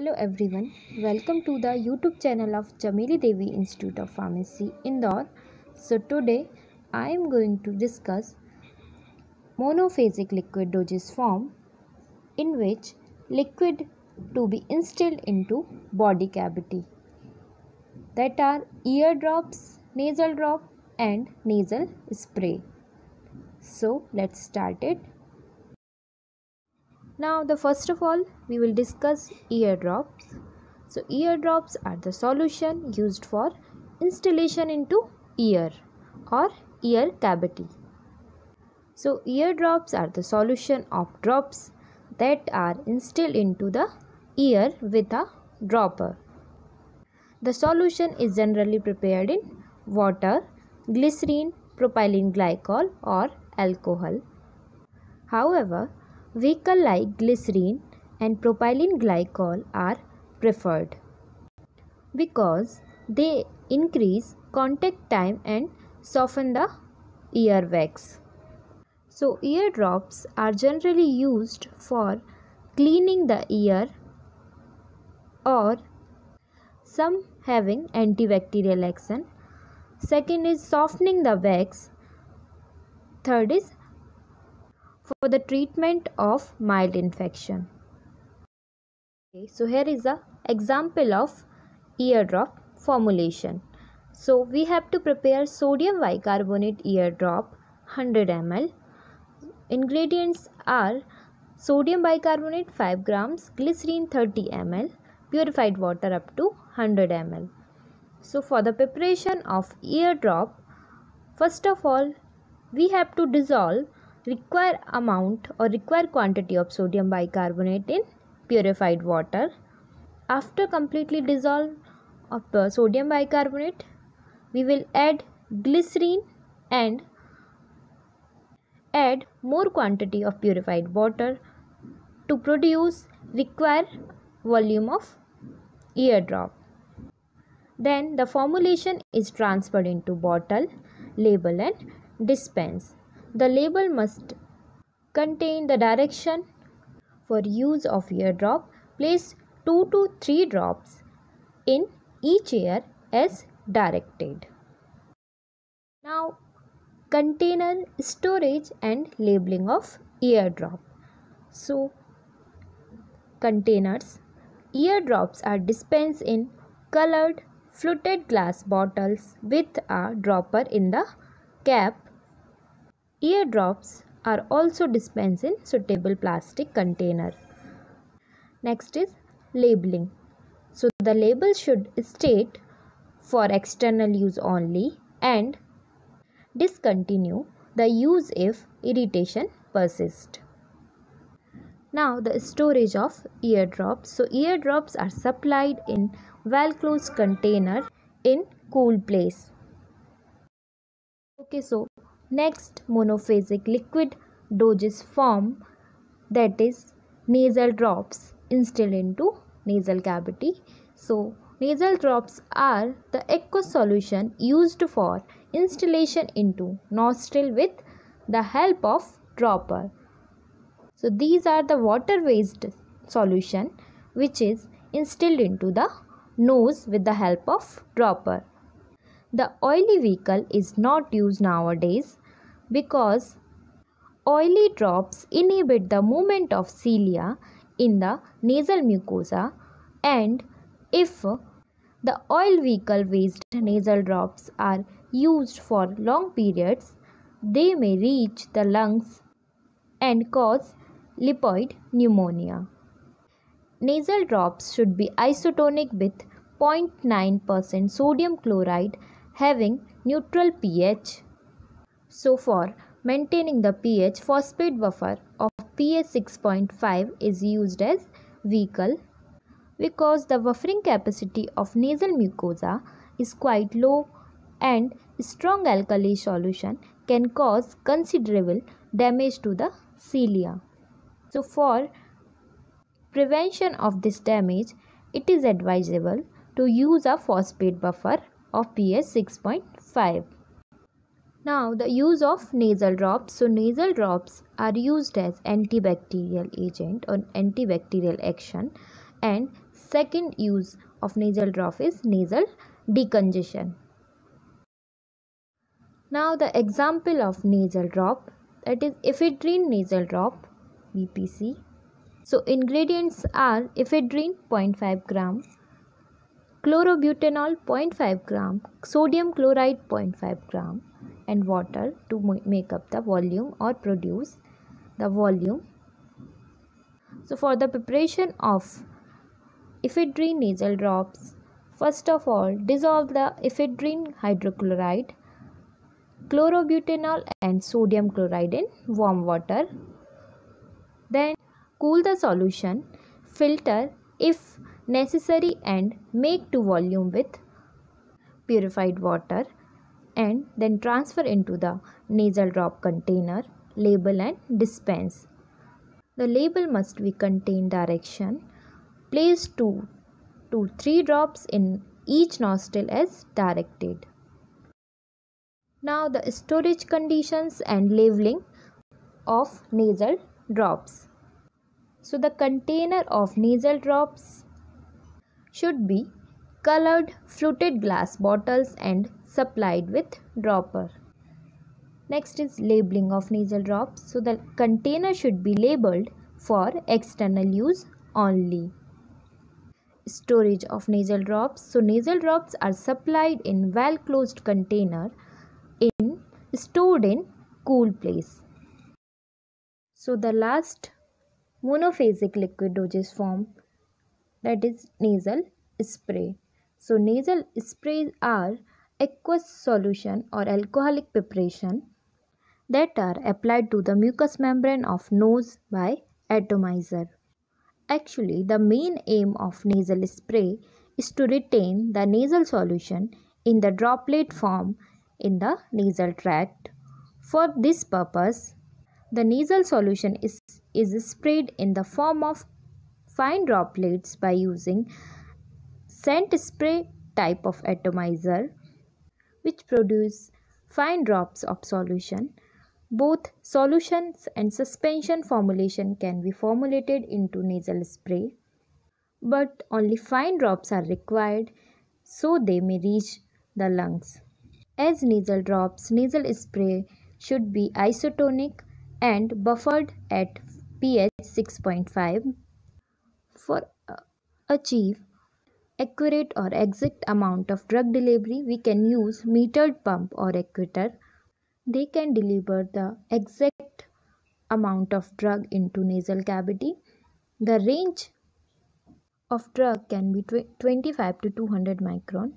Hello everyone, welcome to the YouTube channel of Chameli Devi Institute of Pharmacy Indore. So today I am going to discuss monophasic liquid dosage form in which liquid to be instilled into body cavity that are ear drops, nasal drop and nasal spray. So let's start it. Now the first of all we will discuss eardrops. So eardrops are the solution used for instillation into ear or ear cavity. So eardrops are the solution of drops that are instilled into the ear with a dropper. The solution is generally prepared in water, glycerine, propylene glycol or alcohol. However, vehicle like glycerine and propylene glycol are preferred because they increase contact time and soften the ear wax. So, ear drops are generally used for cleaning the ear or some having antibacterial action. Second is softening the wax. Third is for the treatment of mild infection. Okay, so here is a example of eardrop formulation. So we have to prepare sodium bicarbonate eardrop 100 ml. Ingredients are sodium bicarbonate 5 grams, glycerine 30 ml, purified water up to 100 ml. So for the preparation of eardrop, first of all we have to dissolve required amount or required quantity of sodium bicarbonate in purified water. After completely dissolve of the sodium bicarbonate, we will add glycerine and add more quantity of purified water to produce required volume of eardrop. Then the formulation is transferred into bottle, label and dispense. The label must contain the direction for use of eardrop. Place 2 to 3 drops in each ear as directed. Now, container storage and labeling of eardrop. So, containers eardrops are dispensed in colored fluted glass bottles with a dropper in the cap Eardrops are also dispensed in suitable plastic container. Next is labeling. So the label should state for external use only and discontinue the use if irritation persists. Now the storage of eardrops. So eardrops are supplied in well closed container in cool place. Okay so Next monophasic liquid dosage form that is nasal drops instilled into nasal cavity. So nasal drops are the aqueous solution used for instillation into nostril with the help of dropper. So these are the water based solution which is instilled into the nose with the help of dropper. The oily vehicle is not used nowadays because oily drops inhibit the movement of cilia in the nasal mucosa and if the oil vehicle based nasal drops are used for long periods they may reach the lungs and cause lipoid pneumonia. Nasal drops should be isotonic with 0.9% sodium chloride having neutral pH so for maintaining the pH, phosphate buffer of pH 6.5 is used as vehicle because the buffering capacity of nasal mucosa is quite low and strong alkali solution can cause considerable damage to the cilia. So for prevention of this damage, it is advisable to use a phosphate buffer of pH 6.5. Now the use of nasal drops. So nasal drops are used as antibacterial agent or antibacterial action and second use of nasal drop is nasal decongestion. Now the example of nasal drop that is ephedrine nasal drop BPC. So ingredients are ephedrine 0.5 gram, chlorobutanol 0.5 gram, sodium chloride 0.5 gram and water to make up the volume or produce the volume. So for the preparation of ephedrine nasal drops, first of all dissolve the ephedrine hydrochloride, chlorobutanol and sodium chloride in warm water. Then cool the solution, filter if necessary and make to volume with purified water and then transfer into the nasal drop container, label and dispense. The label must be contain direction. Place 2 to 3 drops in each nostril as directed. Now the storage conditions and labeling of nasal drops. So the container of nasal drops should be colored fluted glass bottles and supplied with dropper. Next is labeling of nasal drops. So the container should be labeled for external use only. Storage of nasal drops. So nasal drops are supplied in well closed container in stored in cool place. So the last monophasic liquid dosage form that is nasal spray. So nasal sprays are aqueous solution or alcoholic preparation that are applied to the mucous membrane of nose by atomizer. Actually, the main aim of nasal spray is to retain the nasal solution in the droplet form in the nasal tract. For this purpose, the nasal solution is, is sprayed in the form of fine droplets by using scent spray type of atomizer which produce fine drops of solution. Both solutions and suspension formulation can be formulated into nasal spray but only fine drops are required so they may reach the lungs. As nasal drops, nasal spray should be isotonic and buffered at pH 6.5 for uh, achieve accurate or exact amount of drug delivery we can use metered pump or actuator they can deliver the exact amount of drug into nasal cavity. The range of drug can be 25 to 200 micron.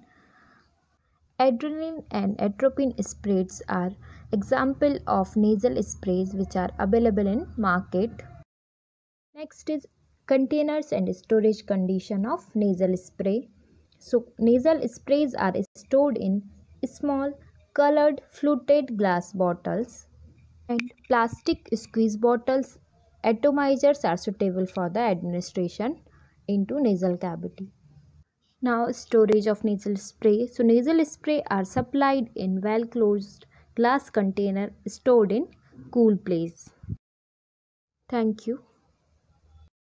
Adrenaline and atropine sprays are example of nasal sprays which are available in market. Next is containers and storage condition of nasal spray. So nasal sprays are stored in small colored fluted glass bottles and plastic squeeze bottles atomizers are suitable for the administration into nasal cavity. Now storage of nasal spray. So nasal spray are supplied in well closed glass container stored in cool place. Thank you.